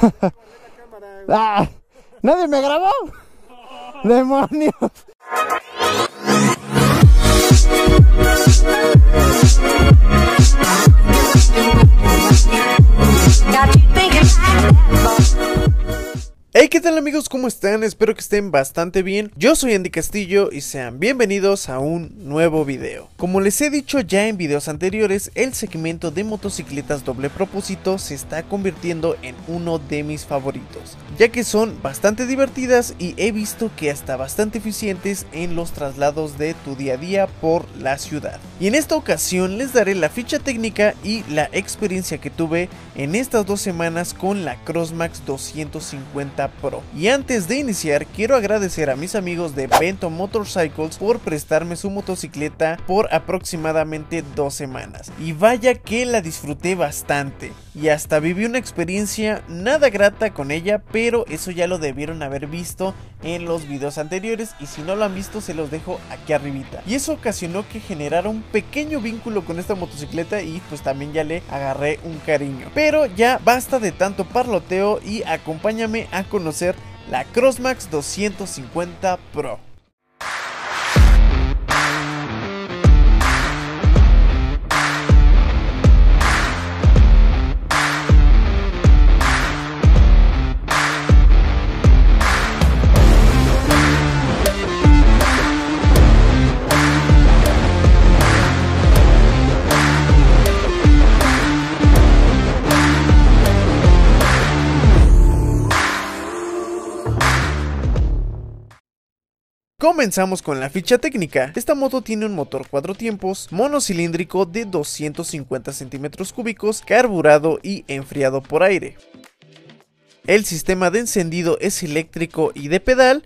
Ah, ¿Nadie me grabó? ¡Demonios! ¿Qué tal amigos? ¿Cómo están? Espero que estén bastante bien. Yo soy Andy Castillo y sean bienvenidos a un nuevo video. Como les he dicho ya en videos anteriores, el segmento de motocicletas doble propósito se está convirtiendo en uno de mis favoritos, ya que son bastante divertidas y he visto que hasta bastante eficientes en los traslados de tu día a día por la ciudad. Y en esta ocasión les daré la ficha técnica y la experiencia que tuve en estas dos semanas con la Crossmax 250 Y antes de iniciar, quiero agradecer a mis amigos de Bento Motorcycles por prestarme su motocicleta por aproximadamente dos semanas. Y vaya que la disfruté bastante. Y hasta viví una experiencia nada grata con ella, pero eso ya lo debieron haber visto en los videos anteriores y si no lo han visto se los dejo aquí arribita. Y eso ocasionó que generara un pequeño vínculo con esta motocicleta y pues también ya le agarré un cariño. Pero ya basta de tanto parloteo y acompáñame a conocer la Crossmax 250 Pro. Comenzamos con la ficha técnica. Esta moto tiene un motor 4 tiempos, monocilíndrico de 250 centímetros cúbicos, carburado y enfriado por aire. El sistema de encendido es eléctrico y de pedal,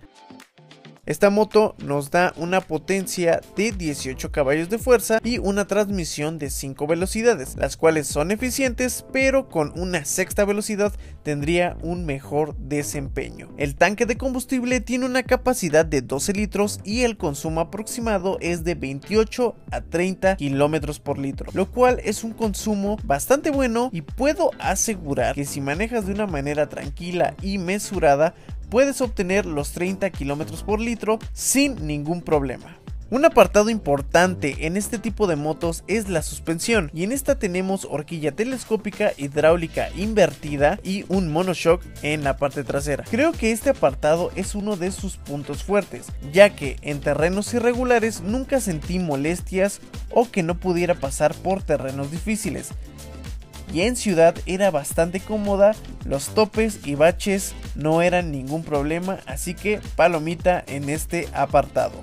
esta moto nos da una potencia de 18 caballos de fuerza y una transmisión de 5 velocidades, las cuales son eficientes pero con una sexta velocidad tendría un mejor desempeño. El tanque de combustible tiene una capacidad de 12 litros y el consumo aproximado es de 28 a 30 kilómetros por litro, lo cual es un consumo bastante bueno y puedo asegurar que si manejas de una manera tranquila y mesurada puedes obtener los 30 km por litro sin ningún problema. Un apartado importante en este tipo de motos es la suspensión y en esta tenemos horquilla telescópica hidráulica invertida y un monoshock en la parte trasera. Creo que este apartado es uno de sus puntos fuertes, ya que en terrenos irregulares nunca sentí molestias o que no pudiera pasar por terrenos difíciles y en ciudad era bastante cómoda, los topes y baches no eran ningún problema, así que palomita en este apartado.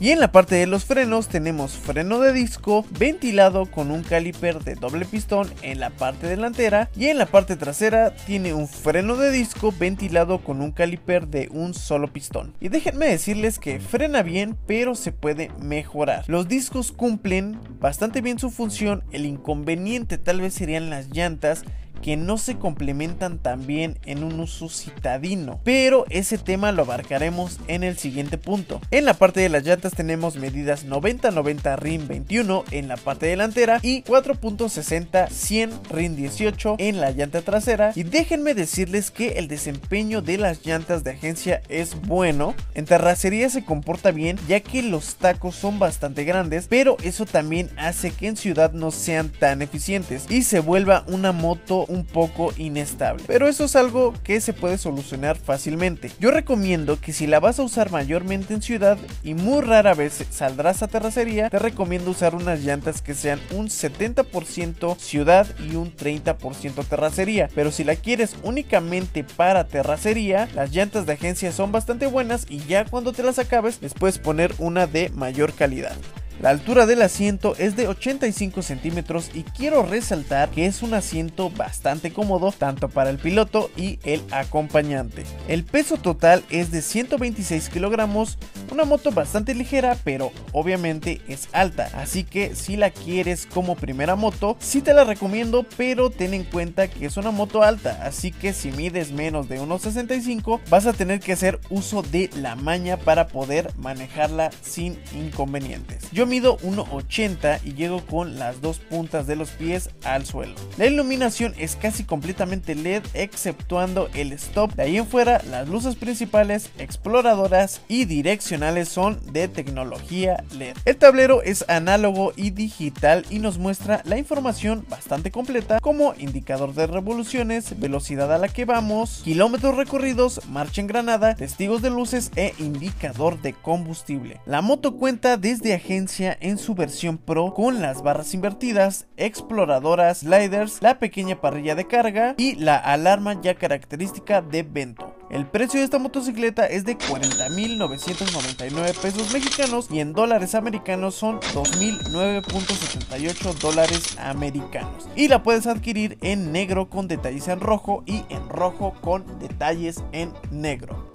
Y en la parte de los frenos tenemos freno de disco ventilado con un caliper de doble pistón en la parte delantera y en la parte trasera tiene un freno de disco ventilado con un caliper de un solo pistón. Y déjenme decirles que frena bien pero se puede mejorar. Los discos cumplen bastante bien su función, el inconveniente tal vez serían las llantas que no se complementan tan bien en un uso citadino, pero ese tema lo abarcaremos en el siguiente punto. En la parte de las llantas tenemos medidas 90-90 RIN 21 en la parte delantera y 4.60 100 RIN 18 en la llanta trasera y déjenme decirles que el desempeño de las llantas de agencia es bueno, en terracería se comporta bien ya que los tacos son bastante grandes, pero eso también hace que en ciudad no sean tan eficientes y se vuelva una moto un poco inestable. Pero eso es algo que se puede solucionar fácilmente. Yo recomiendo que si la vas a usar mayormente en ciudad y muy rara vez saldrás a terracería, te recomiendo usar unas llantas que sean un 70% ciudad y un 30% terracería. Pero si la quieres únicamente para terracería, las llantas de agencia son bastante buenas y ya cuando te las acabes les puedes poner una de mayor calidad. La altura del asiento es de 85 centímetros y quiero resaltar que es un asiento bastante cómodo tanto para el piloto y el acompañante. El peso total es de 126 kilogramos, una moto bastante ligera pero obviamente es alta, así que si la quieres como primera moto, sí te la recomiendo pero ten en cuenta que es una moto alta, así que si mides menos de 1.65 vas a tener que hacer uso de la maña para poder manejarla sin inconvenientes. Mido 1.80 y llego con las dos puntas de los pies al suelo. La iluminación es casi completamente LED exceptuando el stop. De ahí en fuera las luces principales, exploradoras y direccionales son de tecnología LED. El tablero es análogo y digital y nos muestra la información bastante completa como indicador de revoluciones, velocidad a la que vamos, kilómetros recorridos, marcha en granada, testigos de luces e indicador de combustible. La moto cuenta desde agencia en su versión Pro con las barras invertidas, exploradoras, sliders, la pequeña parrilla de carga y la alarma ya característica de Vento. El precio de esta motocicleta es de 40.999 pesos mexicanos y en dólares americanos son 2.009.78 dólares americanos. Y la puedes adquirir en negro con detalles en rojo y en rojo con detalles en negro.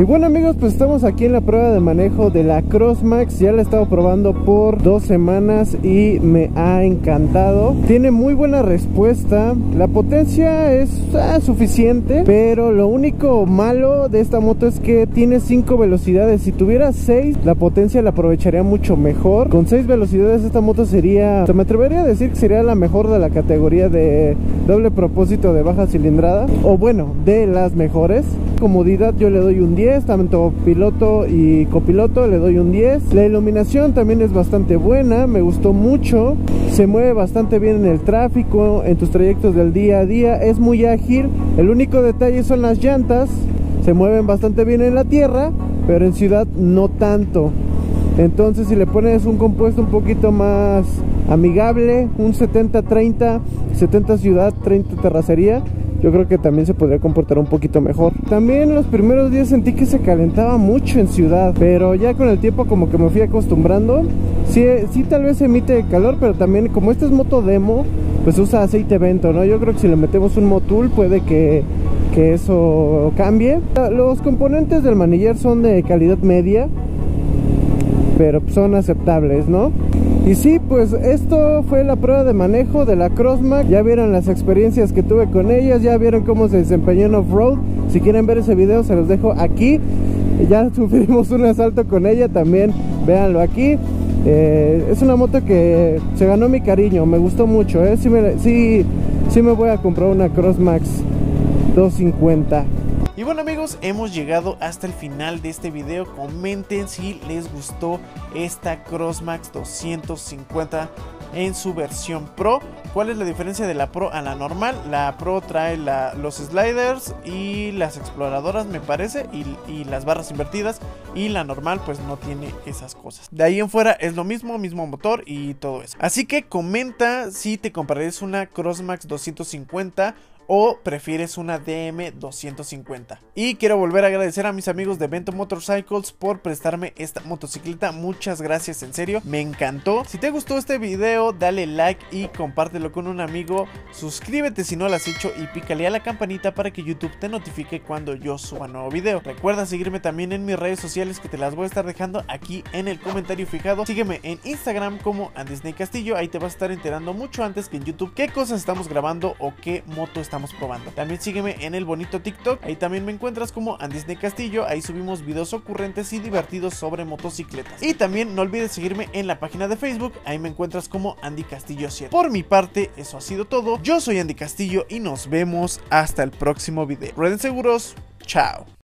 Y bueno amigos, pues estamos aquí en la prueba de manejo de la Crossmax. Ya la he estado probando por dos semanas y me ha encantado. Tiene muy buena respuesta. La potencia es ah, suficiente, pero lo único malo de esta moto es que tiene cinco velocidades. Si tuviera 6, la potencia la aprovecharía mucho mejor. Con seis velocidades esta moto sería, se me atrevería a decir que sería la mejor de la categoría de doble propósito de baja cilindrada. O bueno, de las mejores. Comodidad yo le doy un 10, tanto piloto y copiloto le doy un 10. La iluminación también es bastante buena, me gustó mucho. Se mueve bastante bien en el tráfico, en tus trayectos del día a día. Es muy ágil. El único detalle son las llantas. Se mueven bastante bien en la tierra, pero en ciudad no tanto. Entonces si le pones un compuesto un poquito más amigable, un 70-30, 70 ciudad, 30 terracería, yo creo que también se podría comportar un poquito mejor. También los primeros días sentí que se calentaba mucho en ciudad, pero ya con el tiempo como que me fui acostumbrando. Sí, sí tal vez emite calor, pero también como esta es moto demo, pues usa aceite vento, ¿no? Yo creo que si le metemos un motul puede que, que eso cambie. Los componentes del manillar son de calidad media, pero son aceptables, ¿no? Y sí, pues esto fue la prueba de manejo de la Crossmac. Ya vieron las experiencias que tuve con ellas, ya vieron cómo se desempeñó en off-road. Si quieren ver ese video, se los dejo aquí. Ya sufrimos un asalto con ella, también véanlo aquí. Eh, es una moto que se ganó mi cariño, me gustó mucho. ¿eh? Sí, sí, sí me voy a comprar una Crossmax 250. Y bueno amigos, hemos llegado hasta el final de este video. Comenten si les gustó esta Crossmax 250 en su versión Pro. ¿Cuál es la diferencia de la Pro a la normal? La Pro trae los sliders y las exploradoras me parece y, y, las barras invertidas y la normal pues no tiene esas cosas. De ahí en fuera es lo mismo, mismo motor y todo eso. Así que comenta si te comprarías una Crossmax 250 o prefieres una DM250. Y quiero volver a agradecer a mis amigos de Vento Motorcycles por prestarme esta motocicleta. Muchas gracias, en serio, me encantó. Si te gustó este video, dale like y compártelo con un amigo. Suscríbete si no lo has hecho y pícale a la campanita para que YouTube te notifique cuando yo suba nuevo video. Recuerda seguirme también en mis redes sociales que te las voy a estar dejando aquí en el comentario fijado. Sígueme en Instagram como Andisney Castillo, ahí te vas a estar enterando mucho antes que en YouTube qué cosas estamos grabando o qué moto probando. También sígueme en el bonito TikTok, ahí también me encuentras como Andisney Castillo, ahí subimos videos ocurrentes y divertidos sobre motocicletas. Y también no olvides seguirme en la página de Facebook, ahí me encuentras como Andy Castillo 7. Por mi parte, eso ha sido todo. Yo soy Andy Castillo y nos vemos hasta el próximo video. Rueden seguros, chao.